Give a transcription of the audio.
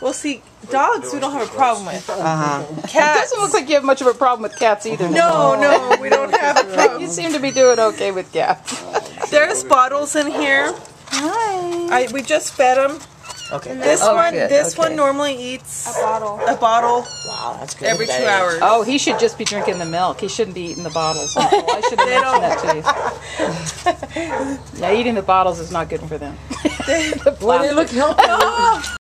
Well, see, dogs we don't have a problem with. Uh-huh. Cats. Doesn't look like you have much of a problem with cats either. no, no, we don't have a problem. You seem to be doing okay with cats. There's bottles in here. Hi. I we just fed them. Okay. This Oh, one, good, this okay. one normally eats a Bottle. a bottle Wow, that's good. every two hours. Oh, he should just be drinking the milk. He shouldn't be eating the bottles. Oh, I should have mentioned that to you. yeah, eating the bottles is not good for them. the Well, they look healthy.